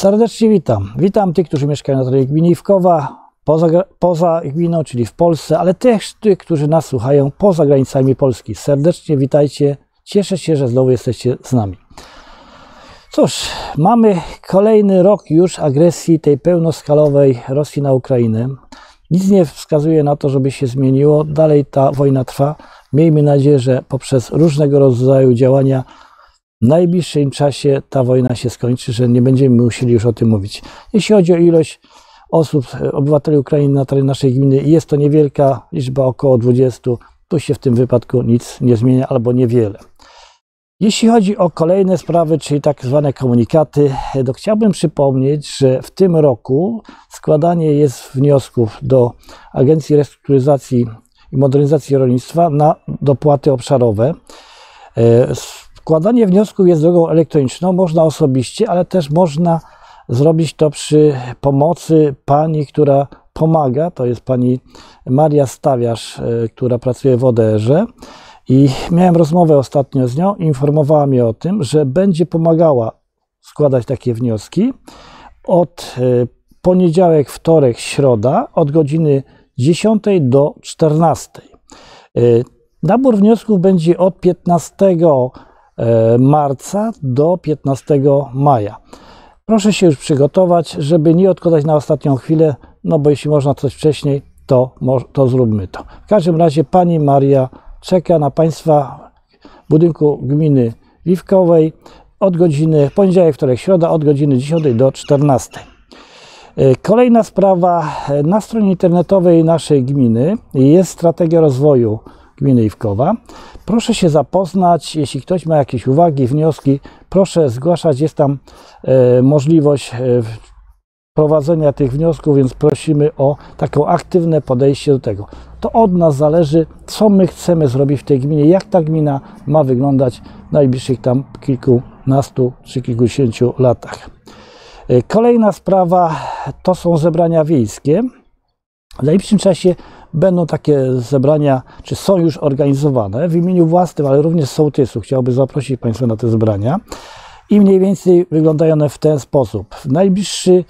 Serdecznie witam. Witam tych, którzy mieszkają na terenie gminy Iwkowa, poza, poza gminą, czyli w Polsce, ale też tych, którzy nas słuchają poza granicami Polski. Serdecznie witajcie. Cieszę się, że znowu jesteście z nami. Cóż, mamy kolejny rok już agresji tej pełnoskalowej Rosji na Ukrainę. Nic nie wskazuje na to, żeby się zmieniło. Dalej ta wojna trwa. Miejmy nadzieję, że poprzez różnego rodzaju działania w najbliższym czasie ta wojna się skończy, że nie będziemy musieli już o tym mówić. Jeśli chodzi o ilość osób, e, obywateli Ukrainy na terenie naszej gminy, jest to niewielka liczba, około 20. Tu się w tym wypadku nic nie zmienia albo niewiele. Jeśli chodzi o kolejne sprawy, czyli tak zwane komunikaty, e, to chciałbym przypomnieć, że w tym roku składanie jest wniosków do Agencji Restrukturyzacji i Modernizacji Rolnictwa na dopłaty obszarowe. Składanie wniosków jest drogą elektroniczną, można osobiście, ale też można zrobić to przy pomocy pani, która pomaga. To jest pani Maria Stawiarz, e, która pracuje w ODR-ze. I miałem rozmowę ostatnio z nią, informowała mnie o tym, że będzie pomagała składać takie wnioski od e, poniedziałek, wtorek, środa od godziny 10 do 14. E, Nabór wniosków będzie od 15 e, marca do 15 maja. Proszę się już przygotować, żeby nie odkładać na ostatnią chwilę, no bo jeśli można coś wcześniej, to, to zróbmy to. W każdym razie pani Maria czeka na Państwa w budynku gminy Wiwkowej od godziny, poniedziałek, wtorek, środa, od godziny 10 do 14. E, Kolejna sprawa. e, Na stronie internetowej naszej gminy jest strategia rozwoju gminy Iwkowa. Proszę się zapoznać. Jeśli ktoś ma jakieś uwagi, wnioski, proszę zgłaszać. Jest tam e, możliwość e, prowadzenia tych wniosków, więc prosimy o taką aktywne podejście do tego. To od nas zależy, co my chcemy zrobić w tej gminie, jak ta gmina ma wyglądać w najbliższych tam kilkunastu czy kilkudziesięciu latach. E, Kolejna sprawa to są zebrania wiejskie. W najbliższym czasie będą takie zebrania, czy są już organizowane w imieniu własnym, ale również sołtysu. Chciałbym zaprosić Państwa na te zebrania. I mniej więcej wyglądają one w ten sposób. W najbliższy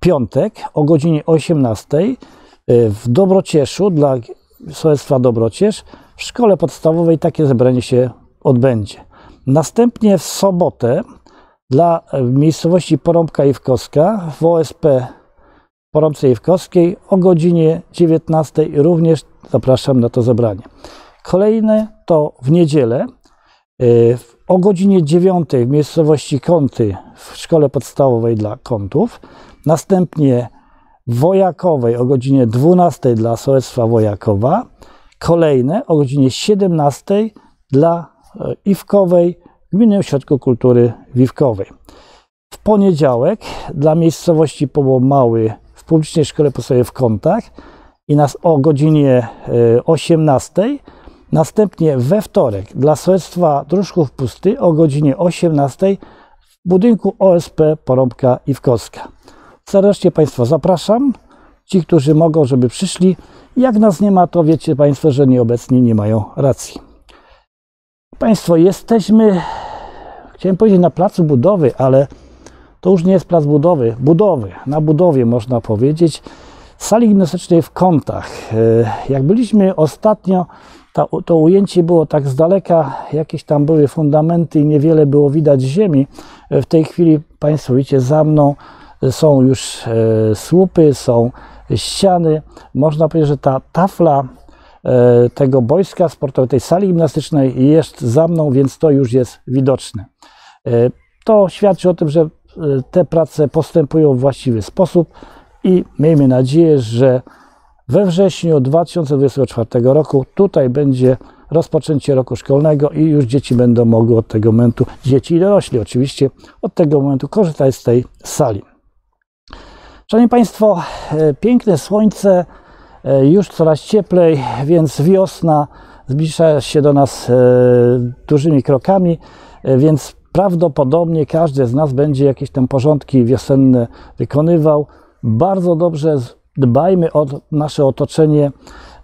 piątek o godzinie 18 w Dobrocieszu dla Sołectwa Dobrociesz w szkole podstawowej takie zebranie się odbędzie. Następnie w sobotę dla e, miejscowości Porąbka Iwkowska w OSP Porąbce Iwkowskiej o godzinie 19 również zapraszam na to zebranie. Kolejne to w niedzielę w- o godzinie 9 w miejscowości Kąty w szkole podstawowej dla kątów. Następnie w Wojakowej o godzinie 12 dla Sołectwa Wojakowa. Kolejne o godzinie 17 dla e, Iwkowej Gminy Ośrodku Kultury Wiwkowej. W poniedziałek dla miejscowości Połomały w publicznej szkole podstawowej w Kątach i nas o godzinie e, 18. Następnie we wtorek dla Sołectwa Druszków Pusty o godzinie 18 w budynku OSP Porąbka Iwkowska. Serdecznie Państwa zapraszam. Ci, którzy mogą, żeby przyszli. Jak nas nie ma, to wiecie Państwo, że nieobecni nie mają racji. Państwo, jesteśmy, chciałem powiedzieć, na placu budowy, ale to już nie jest plac budowy, budowy, na budowie można powiedzieć, sali gimnastycznej w Kątach. E, Jak byliśmy ostatnio, ta, to ujęcie było tak z daleka, jakieś tam były fundamenty i niewiele było widać ziemi. E, W tej chwili Państwo widzicie za mną e, są już słupy, są ściany. Można powiedzieć, że ta tafla tego boiska sportowego, tej sali gimnastycznej jest za mną, więc to już jest widoczne. To świadczy o tym, że te prace postępują w właściwy sposób i miejmy nadzieję, że we wrześniu 2024 roku tutaj będzie rozpoczęcie roku szkolnego i już dzieci będą mogły od tego momentu, dzieci i dorośli oczywiście, od tego momentu korzystać z tej sali. Szanowni Państwo, e, piękne słońce, e, już coraz cieplej, więc wiosna zbliża się do nas dużymi krokami, więc prawdopodobnie każdy z nas będzie jakieś tam porządki wiosenne wykonywał. Bardzo dobrze dbajmy o nasze otoczenie,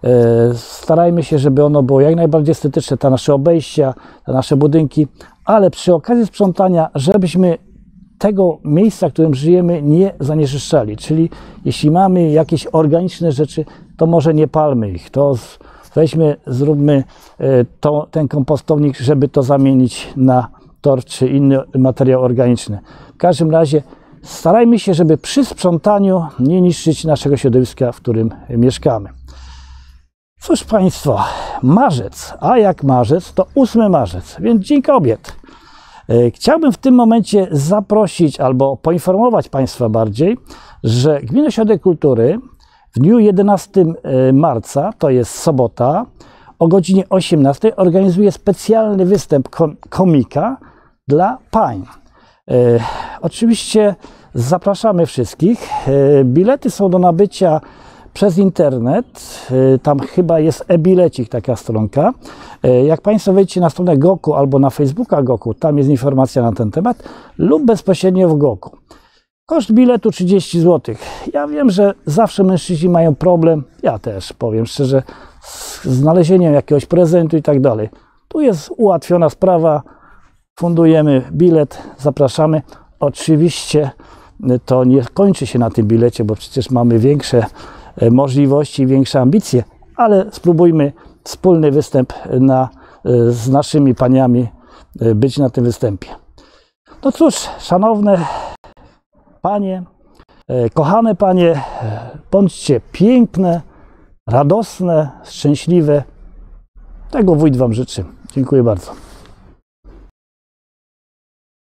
e, starajmy się, żeby ono było jak najbardziej estetyczne, te nasze obejścia, te nasze budynki, ale przy okazji sprzątania, żebyśmy tego miejsca, w którym żyjemy, nie zanieczyszczali. Czyli jeśli mamy jakieś organiczne rzeczy, to może nie palmy ich. To weźmy, zróbmy e, to, ten kompostownik, żeby to zamienić na tor czy inny materiał organiczny. W każdym razie starajmy się, żeby przy sprzątaniu nie niszczyć naszego środowiska, w którym mieszkamy. Cóż Państwo, marzec, a jak marzec, to 8 marzec, więc Dzień Kobiet. E, Chciałbym w tym momencie zaprosić albo poinformować Państwa bardziej, że Gminny Ośrodek Kultury w dniu 11 marca, to jest sobota, o godzinie 18 organizuje specjalny występ kom- komika dla pań. E, oczywiście zapraszamy wszystkich. E, bilety są do nabycia przez internet. E, tam chyba jest e-bilecik, taka stronka. Jak Państwo wejdziecie na stronę Goku albo na Facebooka Goku, tam jest informacja na ten temat, lub bezpośrednio w Goku. Koszt biletu 30 zł. Ja wiem, że zawsze mężczyźni mają problem, ja też powiem szczerze, z znalezieniem jakiegoś prezentu i tak dalej. Tu jest ułatwiona sprawa, fundujemy bilet, zapraszamy. Oczywiście y, to nie kończy się na tym bilecie, bo przecież mamy większe e, możliwości, większe ambicje, ale spróbujmy wspólny występ na, y, z naszymi paniami być na tym występie. No cóż, szanowne panie, e, kochane panie, e, bądźcie piękne, radosne, szczęśliwe. Tego wójt wam życzy. Dziękuję bardzo.